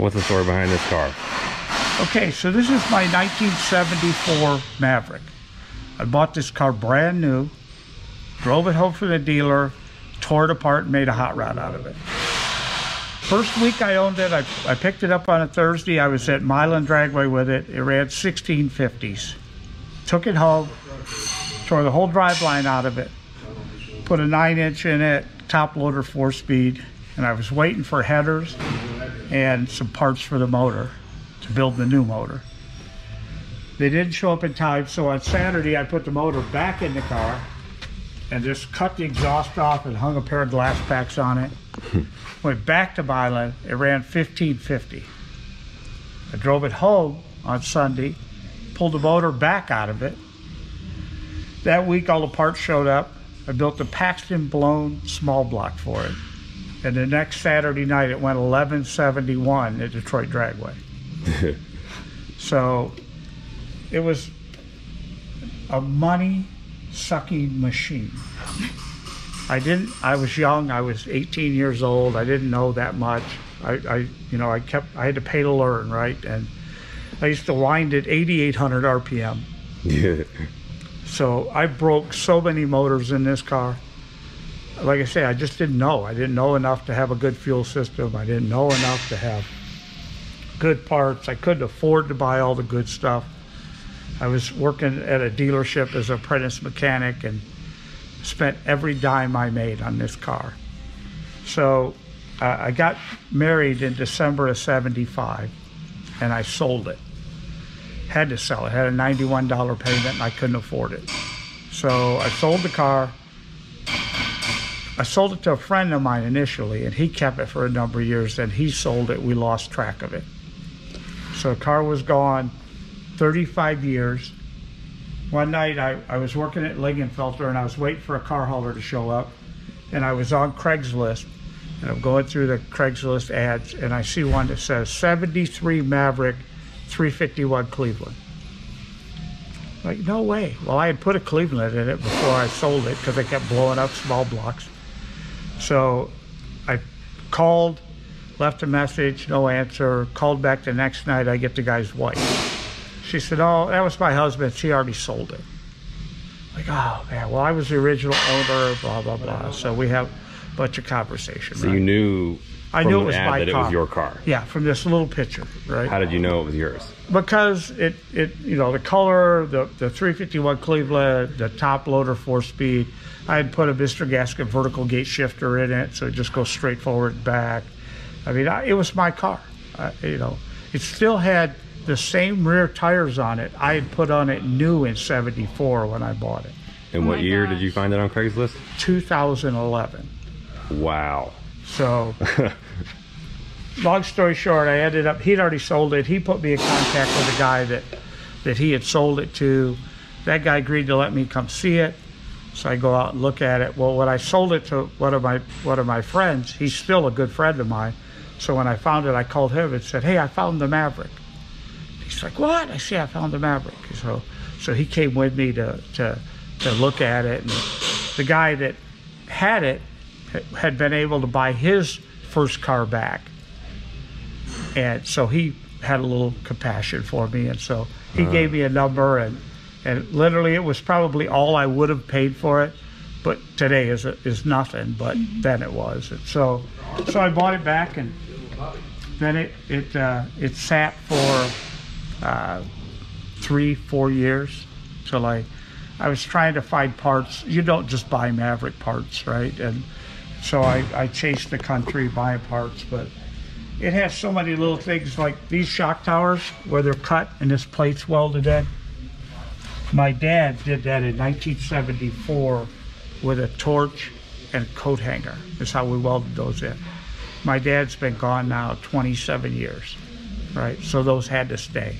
What's the story behind this car? Okay, so this is my 1974 Maverick. I bought this car brand new, drove it home from the dealer, tore it apart, and made a hot rod out of it. First week I owned it, I, I picked it up on a Thursday. I was at Milan Dragway with it. It ran 1650s. Took it home, tore the whole drive line out of it, put a 9 inch in it, top loader 4 speed, and I was waiting for headers and some parts for the motor to build the new motor. They didn't show up in time, so on Saturday I put the motor back in the car and just cut the exhaust off and hung a pair of glass packs on it. Went back to Milan, it ran 1550. I drove it home on Sunday, pulled the motor back out of it. That week all the parts showed up. I built a Paxton blown small block for it. And the next Saturday night it went 1171 at Detroit Dragway. so it was a money sucking machine. I didn't, I was young, I was 18 years old, I didn't know that much. I, I, you know, I kept, I had to pay to learn, right? And I used to wind at 8,800 RPM. Yeah. So I broke so many motors in this car. Like I say, I just didn't know. I didn't know enough to have a good fuel system. I didn't know enough to have good parts. I couldn't afford to buy all the good stuff. I was working at a dealership as an apprentice mechanic and spent every dime I made on this car. So uh, I got married in December of 75 and I sold it. Had to sell it. Had a $91 payment and I couldn't afford it. So I sold the car. I sold it to a friend of mine initially and he kept it for a number of years. Then he sold it. We lost track of it. So the car was gone 35 years. One night I, I was working at Lingenfelter and I was waiting for a car hauler to show up. And I was on Craigslist and I'm going through the Craigslist ads and I see one that says 73 Maverick 351 Cleveland. Like, no way. Well, I had put a Cleveland in it before I sold it because I kept blowing up small blocks. So I called, left a message, no answer. Called back the next night, I get the guy's wife. She said, Oh, that was my husband. She already sold it. Like, oh man, well, I was the original owner, blah, blah, blah. So we have a bunch of conversation. So right? you knew I knew it the was ad my that it car. was your car. Yeah, from this little picture, right? How did you know it was yours? because it, it you know the color the, the 351 cleveland the top loader four speed i had put a mr gasket vertical gate shifter in it so it just goes straight forward and back i mean I, it was my car I, you know it still had the same rear tires on it i had put on it new in 74 when i bought it And what oh year did you find it on Craigslist? 2011 Wow. So long story short, I ended up, he'd already sold it. He put me in contact with a guy that, that he had sold it to. That guy agreed to let me come see it. So I go out and look at it. Well, when I sold it to one of my, one of my friends, he's still a good friend of mine. So when I found it, I called him and said, hey, I found the Maverick. He's like, what? I say, I found the Maverick. So, so he came with me to, to, to look at it. And the guy that had it had been able to buy his first car back. And so he had a little compassion for me. And so he gave me a number and, and literally it was probably all I would have paid for it. But today is, is nothing, but then it was. And so, so I bought it back and then it, it, uh, it sat for, uh, three, four years till I, I was trying to find parts. You don't just buy Maverick parts, right? And so I, I chased the country buying parts, but it has so many little things like these shock towers where they're cut and this plate's welded in. My dad did that in 1974 with a torch and a coat hanger. That's how we welded those in. My dad's been gone now 27 years, right? So those had to stay.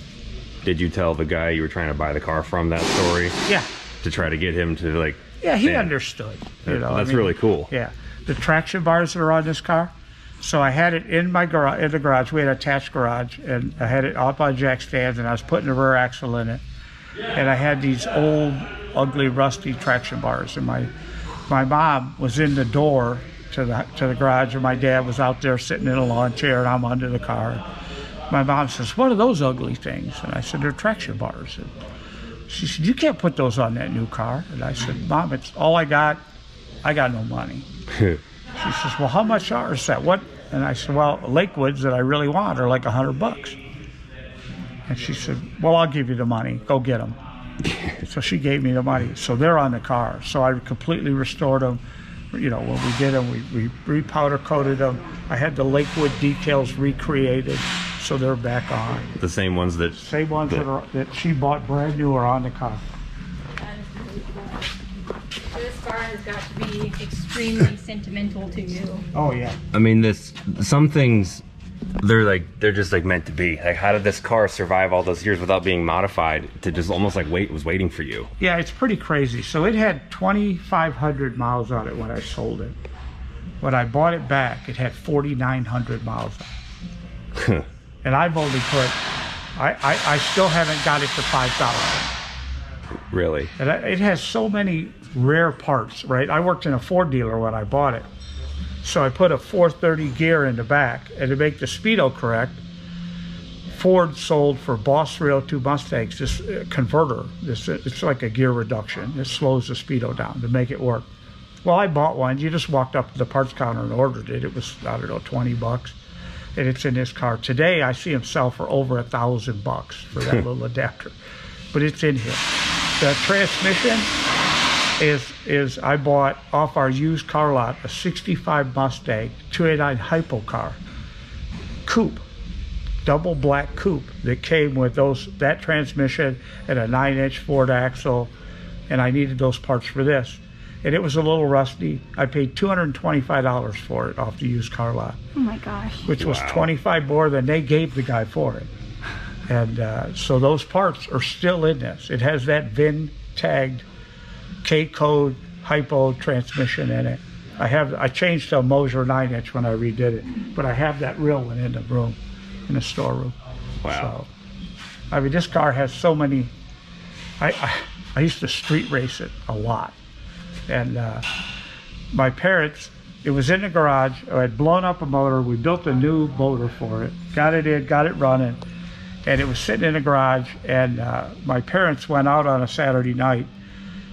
Did you tell the guy you were trying to buy the car from that story Yeah, to try to get him to like? yeah, he Man, understood. You know, I that's mean, really cool. Yeah, the traction bars that are on this car. So I had it in my garage, in the garage. We had an attached garage, and I had it up on jack stands, and I was putting the rear axle in it. And I had these old, ugly, rusty traction bars. And my my mom was in the door to the to the garage, and my dad was out there sitting in a lawn chair, and I'm under the car. my mom says, "What are those ugly things?" And I said, "They're traction bars." And she said, "You can't put those on that new car." And I said, "Mom, it's all I got. I got no money." She says, "Well, how much are that? What?" And I said, "Well, Lakewoods that I really want are like a hundred bucks." And she said, "Well, I'll give you the money. Go get them." so she gave me the money. So they're on the car. So I completely restored them. You know, when we did them, we, we repowder coated them. I had the Lakewood details recreated, so they're back on. The same ones that. Same ones that, are, that she bought brand new are on the car. That is really cool. So this car has got to be extremely sentimental to you. Oh yeah. I mean, this. Some things. They're like they're just like meant to be. Like, how did this car survive all those years without being modified to just almost like wait was waiting for you? Yeah, it's pretty crazy. So it had 2,500 miles on it when I sold it. When I bought it back, it had 4,900 miles on it. and I've only put, I, I, I still haven't got it to 5,000. Really? And I, it has so many rare parts, right? I worked in a Ford dealer when I bought it. So I put a 430 gear in the back, and to make the speedo correct, Ford sold for Boss 302 Mustangs this uh, converter. This uh, it's like a gear reduction. It slows the speedo down to make it work. Well, I bought one. You just walked up to the parts counter and ordered it. It was I don't know 20 bucks, and it's in this car today. I see them sell for over a thousand bucks for that little adapter, but it's in here. The transmission is is I bought off our used car lot a 65 Mustang 289 hypo car coupe double black coupe that came with those that transmission and a 9 inch Ford axle and I needed those parts for this and it was a little rusty I paid $225 for it off the used car lot Oh my gosh. which was Wow. 25 more than they gave the guy for it. And uh, so those parts are still in this. It has that VIN tagged K code hypo transmission in it. I have I changed to a Moser 9 inch when I redid it, but I have that real one in the room, in the storeroom. Wow. So, I mean, this car has so many. I I, I used to street race it a lot, and uh, my parents. It was in the garage. I had blown up a motor. We built a new motor for it. Got it in, got it running, and it was sitting in the garage. And uh, my parents went out on a Saturday night,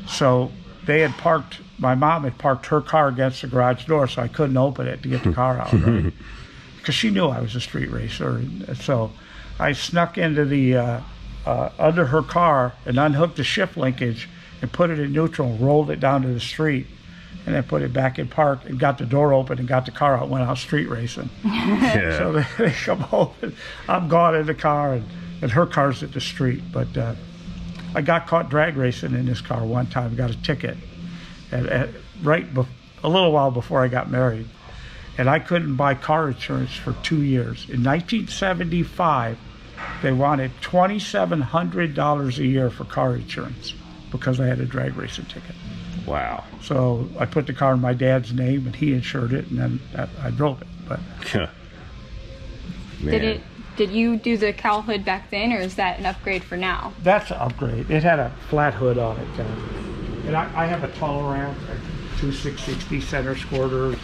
so they had parked. My mom had parked her car against the garage door, so I couldn't open it to get the car out. Right? because she knew I was a street racer. And so I snuck into the uh, uh, under her car and unhooked the shift linkage and put it in neutral, and rolled it down to the street, and then put it back in park and got the door open and got the car out. and Went out street racing. Yeah. So they, they come home and I'm gone in the car and, and her car's at the street. But uh, I got caught drag racing in this car one time, got a ticket, and, and right bef- a little while before I got married, and I couldn't buy car insurance for two years. In 1975, they wanted $2,700 a year for car insurance because I had a drag racing ticket. Wow. So I put the car in my dad's name, and he insured it, and then that, I drove it. But Man. Did it? Did you do the cowl hood back then, or is that an upgrade for now? That's an upgrade. It had a flat hood on it. And I, I have a tunnel ram, like two 660 center squirters.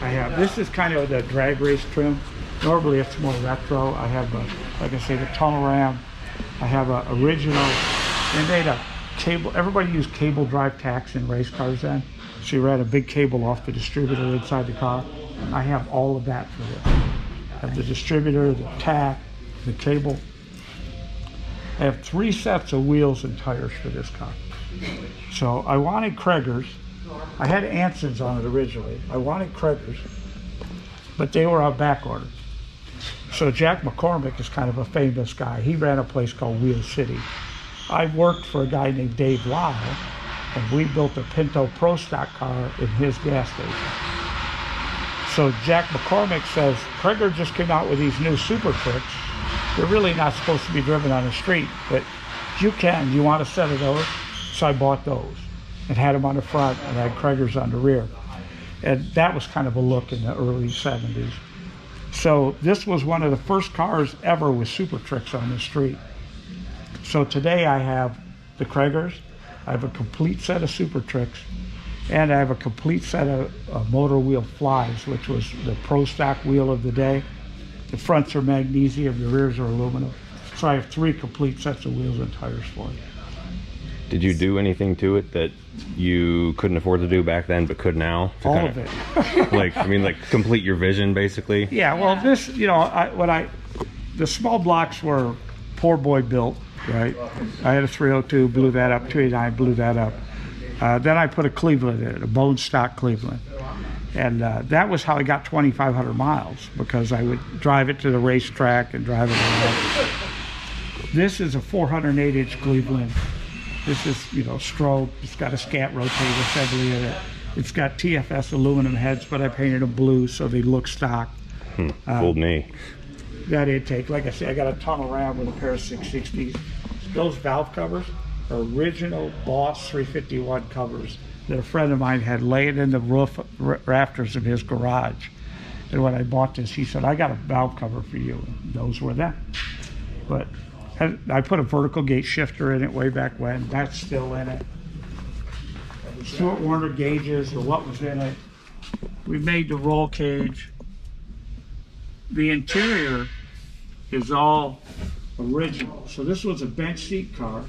I have, this is kind of the drag race trim. Normally it's more retro. I have, a, like I say, the tunnel ram. I have a original, they made a cable, everybody used cable drive tacks in race cars then. So you ran a big cable off the distributor inside the car. I have all of that for this. I have the distributor, the tack, the cable. I have three sets of wheels and tires for this car. So I wanted Cragars. I had Ansens on it originally. I wanted Cragars, but they were on back order. So Jack McCormick is kind of a famous guy. He ran a place called Wheel City. I worked for a guy named Dave Lyle, and we built a Pinto Pro Stock car in his gas station. So Jack McCormick says, Cragar just came out with these new super tricks. They're really not supposed to be driven on the street, but you can. You want a set of those? So I bought those and had them on the front and had Cragar's on the rear. And that was kind of a look in the early 70s. So this was one of the first cars ever with super tricks on the street. So today I have the Cragars, I have a complete set of super tricks, and I have a complete set of uh, motor wheel flies, which was the pro stock wheel of the day. The fronts are magnesium, the rears are aluminum. So I have three complete sets of wheels and tires for it. Did you do anything to it that you couldn't afford to do back then but could now? All kind of it. like, I mean, like complete your vision basically. Yeah, well, this, you know, I, when I, the small blocks were poor boy built, right? I had a 302, blew that up, 289, blew that up. Uh, then I put a Cleveland in it, a bone stock Cleveland. And uh, that was how I got 2,500 miles because I would drive it to the racetrack and drive it around. This is a 408 inch Cleveland. This is, you know, strobe. It's got a scat rotating assembly in it. It's got TFS aluminum heads, but I painted them blue so they look stock Uh, Fooled me. That intake. Like I said, I got a tunnel ram with a pair of 660s. Those valve covers are original Boss 351 covers that a friend of mine had laying in the roof rafters of his garage. And when I bought this, he said, I got a valve cover for you. And those were them. But I put a vertical gate shifter in it way back when. That's still in it. Stewart Warner gauges or what was in it. We made the roll cage the interior is all original. So this was a bench seat car,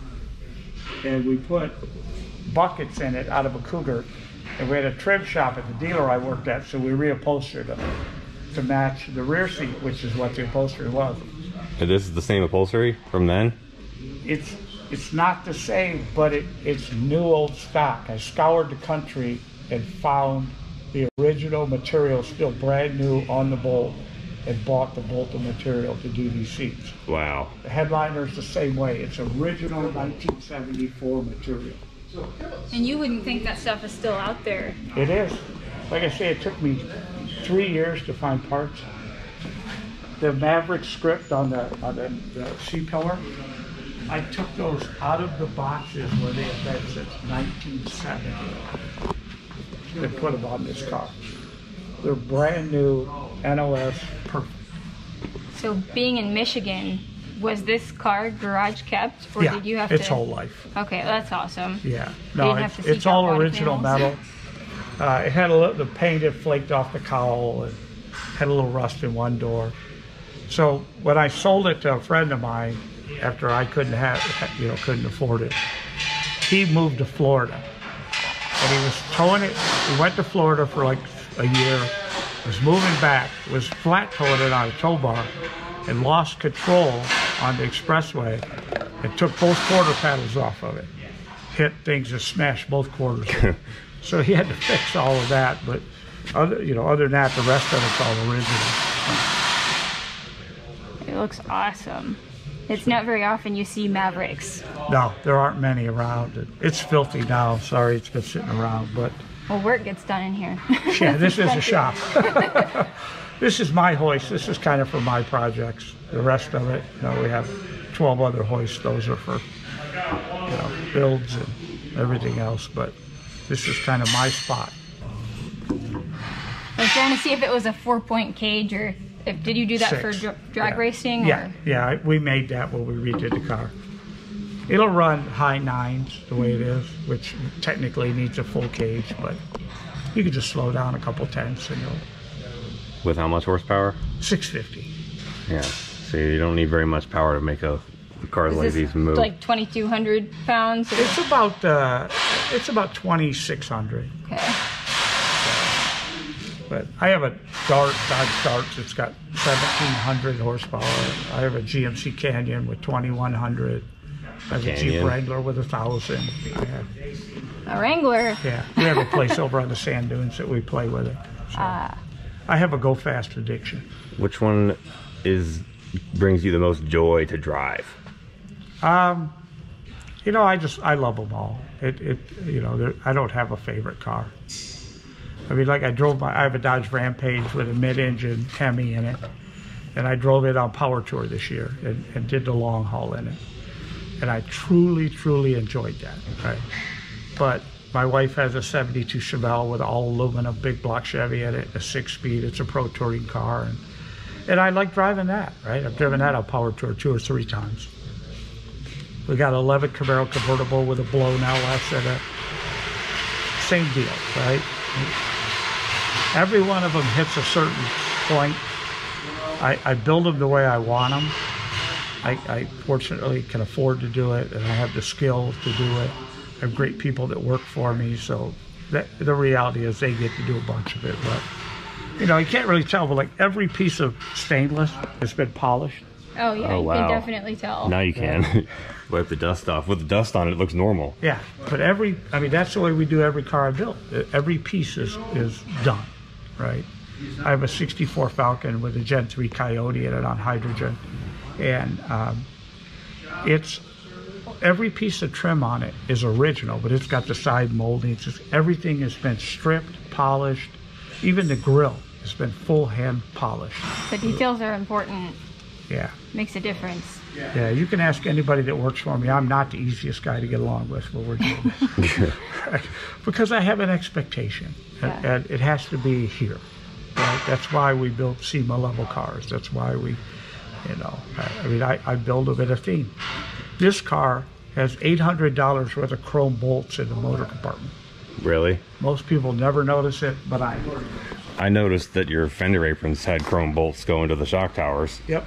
and we put buckets in it out of a Cougar, and we had a trim shop at the dealer I worked at, so we reupholstered them to match the rear seat, which is what the upholstery was. And This is the same upholstery from then. It's it's not the same, but it, it's new old stock. I scoured the country and found the original material still brand new on the bolt and bought the bolt of material to do these seats. Wow. The headliner's the same way. It's original 1974 material. And you wouldn't think that stuff is still out there. It is. Like I say, it took me three years to find parts. The Maverick script on the on the, the C pillar, I took those out of the boxes where they have been since 1970 and put them on this car. They're brand new NOS perfect. So being in Michigan, was this car garage kept, or yeah, did you have its to? whole life. Okay, that's awesome. Yeah, no, it's, seek it's all original metal. Uh, it had a little, the paint had flaked off the cowl and had a little rust in one door. So when I sold it to a friend of mine, after I couldn't have, you know, couldn't afford it, he moved to Florida, and he was towing it. He went to Florida for like a year, was moving back, was flat towing it on a tow bar, and lost control on the expressway, and took both quarter paddles off of it hit things and smashed both quarters. so he had to fix all of that, but other, you know, other than that, the rest of it's all original. It looks awesome. It's not very often you see Mavericks. No, there aren't many around. It's filthy now. Sorry, it's been sitting around, but Well, work gets done in here. yeah, this is a shop. this is my hoist. This is kind of for my projects. The rest of it, you know, we have 12 other hoists. Those are for, you know, builds and everything else. But this is kind of my spot. I was trying to see if it was a four-point cage or if did you do that for Six. dr- drag Yeah. racing? Yeah, Or? yeah, we made that when we redid the car. It'll run high nines the way it is, which technically needs a full cage, but you can just slow down a couple tenths and you'll With how much horsepower? 650. Yeah. So you don't need very much power to make a car Is like this these move. like 2,200 pounds? or- It's about uh, it's about 2600. Okay. But I have a Dart Dodge Dart It's got 1700 horsepower. I have a GMC Canyon with 2100. I have a Jeep Wrangler with a thousand. I have A Wrangler. Yeah, we have a place over on the sand dunes that we play with it. So. I have a go fast addiction. Which one is brings you the most joy to drive? Um, you know, I just I love them all. It it you know I don't have a favorite car. I mean, like I drove my I have a Dodge Rampage with a mid-engine Hemi in it, and I drove it on Power Tour this year and, and did the long haul in it, and I truly truly enjoyed that. Right, but my wife has a 72 Chevelle with all aluminum big block Chevy in it, a six-speed. It's a pro touring car, and and I like driving that. Right, I've driven that on Power Tour two or three times. We got 11 Camaro convertible with a blow blown LS in it. Same deal, right? Every one of them hits a certain point. I, I build them the way I want them. I, I fortunately can afford to do it, and I have the skill to do it. I have great people that work for me, so that, the reality is they get to do a bunch of it. But you know, you can't really tell. But like every piece of stainless has been polished. Oh yeah, Oh, you wow. can definitely tell. Now you can wipe the dust off. With the dust on it, it looks normal. Yeah, but every, I mean, that's the way we do every car I build. Every piece is, is done, right? I have a 64 Falcon with a Gen 3 Coyote in it on hydrogen. And um, it's, every piece of trim on it is original, but it's got the side molding. It's just, everything has been stripped, polished. Even the grill has been full hand polished. The details are important. Yeah. Makes a difference. Yeah, you can ask anybody that works for me. I'm not the easiest guy to get along with when we're doing this. because I have an expectation, and, Yeah. and it has to be here. Right? That's why we build SEMA level cars. That's why we, you know, I, mean, I, I build them at a theme. This car has $800 worth of chrome bolts in the motor compartment. Really? Most people never notice it, but I. I noticed that your fender aprons had chrome bolts going to the shock towers. Yep.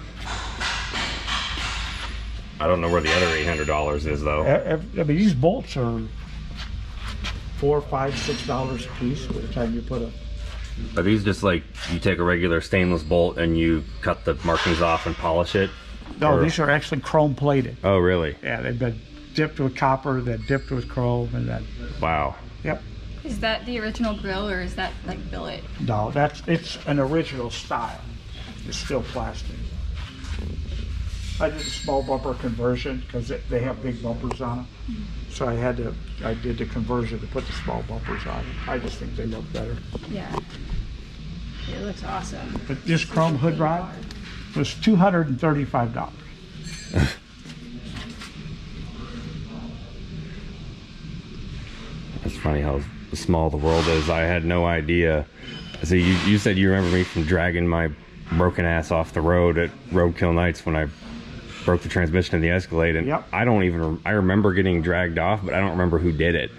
I don't know where the other eight hundred dollars is though. I, I mean, these bolts are four, five, six dollars a piece by the time you put a Are these just like you take a regular stainless bolt and you cut the markings off and polish it? No, Or- these are actually chrome plated. Oh, really? Yeah, they've been dipped with copper, then dipped with chrome, and then Wow. yep. Is that the original grill or is that like billet? No, that's it's an original style. It's still plastic. I did a small bumper conversion because they have big bumpers on them. So I had to, I did the conversion to put the small bumpers on. I just think they look better. Yeah. It looks awesome. But this chrome hood rod was two hundred and thirty-five dollars. It's funny how small the world is. I had no idea. So you, you said you remember me from dragging my broken ass off the road at Roadkill Nights when I broke the transmission in the Escalade, and Yep. I don't even. I remember getting dragged off, but I don't remember who did it.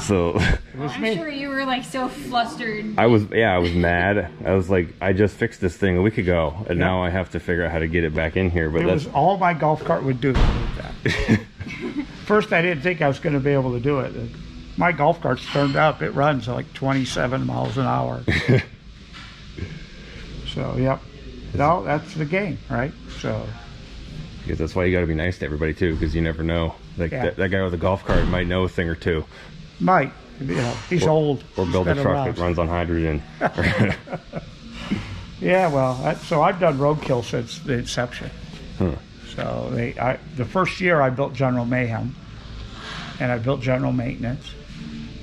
So I'm sure you were like so flustered. I was, yeah, I was mad. I was like, I just fixed this thing a week ago, and Yep. now I have to figure out how to get it back in here. But It that's was all my golf cart would do. First, I didn't think I was going to be able to do it. My golf cart's turned up. It runs like 27 miles an hour. so, yep. No, that's the game, right? So, because that's why you got to be nice to everybody too, because you never know. Like Yeah. that, that guy with a golf cart might know a thing or two, Mike, you know, he's old. or build a truck that runs on hydrogen. Yeah, well, I, so I've done roadkill since the inception. Huh. So they, I, the first year I built General Mayhem, and I built General Maintenance.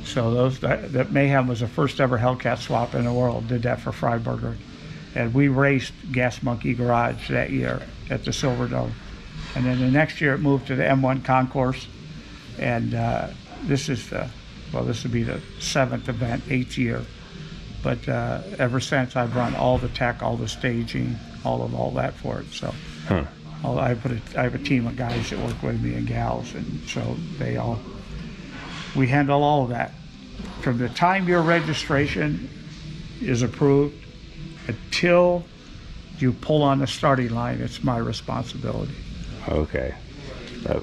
So those that, that Mayhem was the first ever Hellcat swap in the world. Did that for Freiburger, and we raced Gas Monkey Garage that year at the Silver Dome, and then the next year it moved to the M1 Concourse, and uh, this is the, well, this would be the seventh event, eighth year. But uh, ever since I've run all the tech, all the staging, all of all that for it. So Huh. I put a, I have a team of guys that work with me and gals, and so they all we handle all of that from the time your registration is approved until you pull on the starting line. It's my responsibility. Okay. Uh,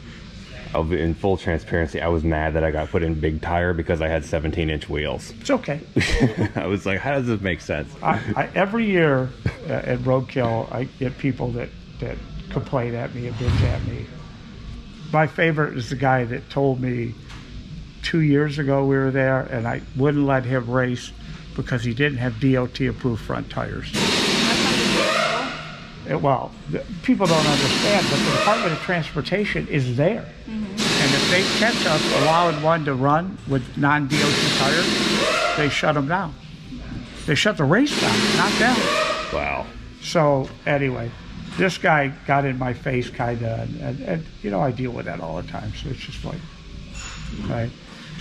I'll be in full transparency. I was mad that I got put in big tire because I had 17 inch wheels. It's okay. I was like, how does this make sense? I, I, every year uh, at Roadkill, I get people that, that complain at me and bitch at me. My favorite is the guy that told me two years ago we were there and I wouldn't let him race because he didn't have DOT approved front tires. Uh, well, the, people don't understand, but the Department of Transportation is there. And if they catch us allowing one to run with non-DOT tires, they shut them down. They shut the race down, not them. Wow. So anyway, this guy got in my face kind of, and, and, and you know I deal with that all the time. So it's just like, right.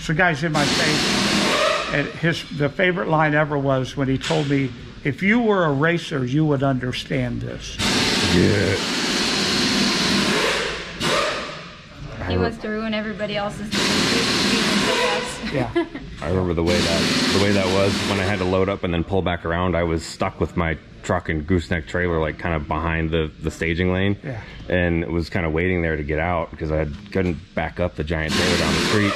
So guy's in my face, and his the favorite line ever was when he told me, "If you were a racer, you would understand this." Yeah. He wants to ruin everybody else's season for us. Yeah. I remember the way that the way that was when I had to load up and then pull back around. I was stuck with my truck and gooseneck trailer like kind of behind the the staging lane, Yeah. and it was kind of waiting there to get out because I couldn't back up the giant trailer down the street.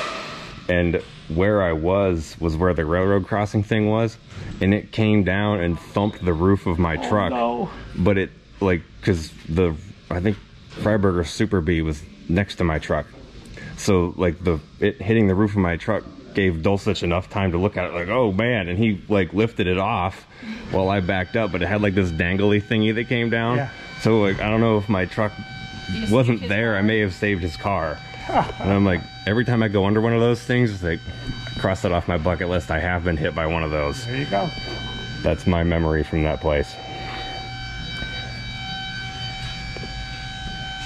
And where I was was where the railroad crossing thing was, and it came down and thumped the roof of my oh, truck no. but it like because the I think Freiburger Super B was next to my truck, so like the it hitting the roof of my truck gave Dulcich enough time to look at it like oh man, and he like lifted it off while I backed up, but it had like this dangly thingy that came down. Yeah. So like I don't know if my truck wasn't saved his there, I may have saved his car. and I'm like every time I go under one of those things, it's like cross that off my bucket list. I have been hit by one of those. There you go. That's my memory from that place.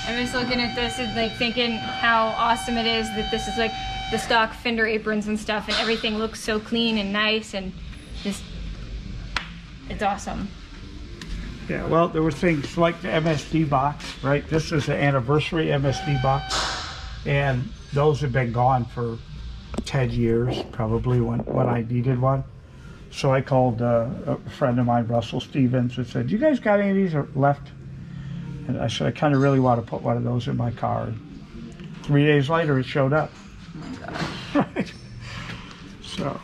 I'm just looking at this and like thinking how awesome it is that this is like the stock fender aprons and stuff, and everything looks so clean and nice and just it's awesome. Yeah, well, there were things like the MSD box, right? This is the anniversary MSD box, and those have been gone for 10 years, probably, when, when I needed one. So I called uh, a friend of mine, Russell Stevens, and said, You guys got any of these left? And I said, I kind of really want to put one of those in my car. And three days later, it showed up. right. So.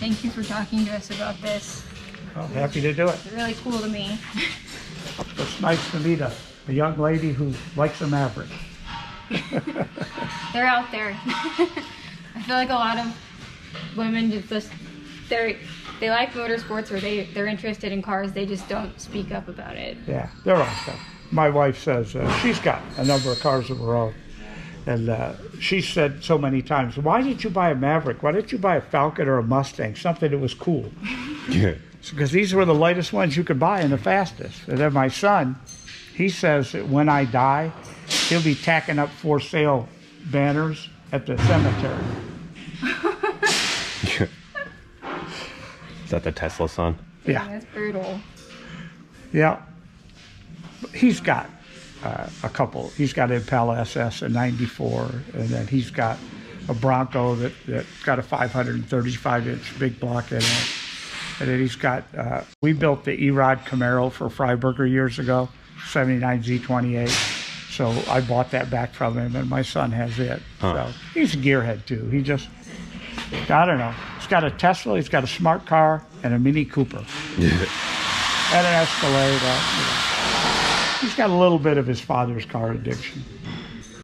Thank you for talking to us about this. I'm happy to do it. It's really cool to me. It's nice to meet a, a young lady who likes a Maverick. They're out there. I feel like a lot of women just- they're they like motorsports or they they're interested in cars. They just don't speak up about it. Yeah, they're awesome. My wife says uh, she's got a number of cars of her own. And uh, she said so many times, Why didn't you buy a Maverick? Why didn't you buy a Falcon or a Mustang? Something that was cool. Yeah. Because these were the lightest ones you could buy and the fastest. And then my son, he says that when I die, he'll be tacking up for sale banners at the cemetery. Is that the Tesla son? Yeah. That's brutal. Yeah. He's got uh, a couple. He's got an Impala SS in 94, and then he's got a Bronco that, that got a 535 inch big block in it. And then he's got, uh, we built the E-Rod Camaro for Freiburger years ago, 79 Z28. So I bought that back from him, and my son has it. Huh. So he's a gearhead too. He just, I don't know. He's got a Tesla, he's got a smart car, and a Mini Cooper and an Escalade. Uh, you know. He's got a little bit of his father's car addiction.